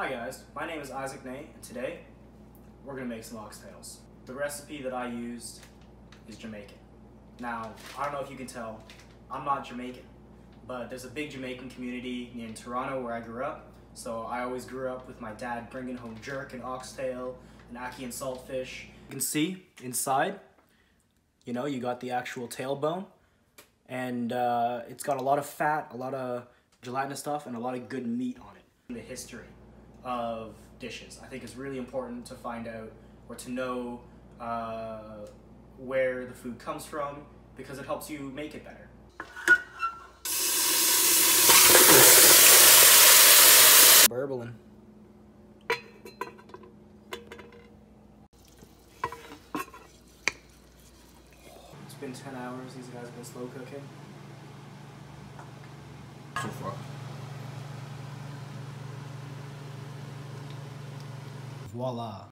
Hi guys, my name is Isaac Nay, and today we're gonna make some oxtails. The recipe that I used is Jamaican. Now, I don't know if you can tell, I'm not Jamaican, but there's a big Jamaican community in Toronto where I grew up. So I always grew up with my dad bringing home jerk and oxtail and ackee and saltfish. You can see inside, you know, you got the actual tailbone, and uh, it's got a lot of fat, a lot of gelatinous stuff, and a lot of good meat on it. The history of dishes, I think, it's really important to find out or to know uh, where the food comes from because it helps you make it better. Burbling. It's been 10 hours, these guys have been slow cooking. So fuck. Voila.